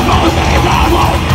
unbelievable